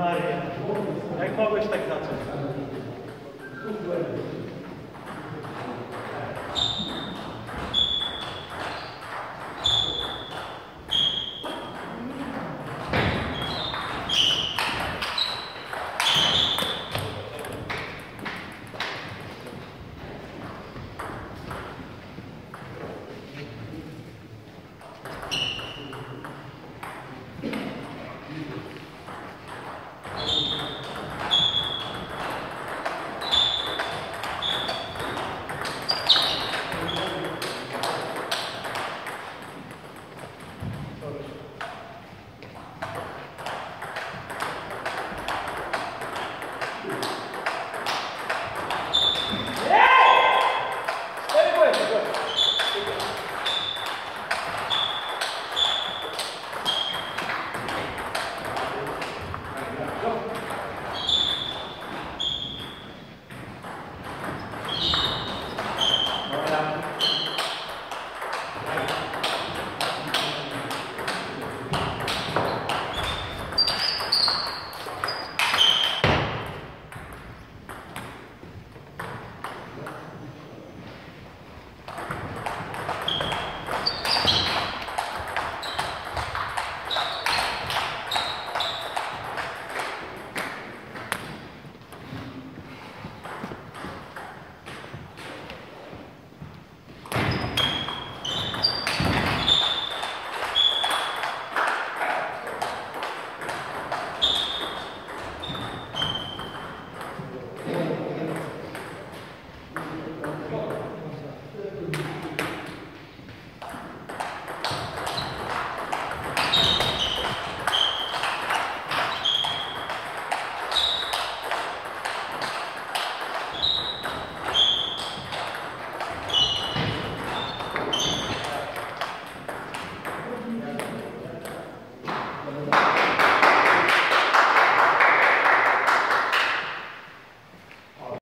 Maria. Jak mogłeś tak zacząć?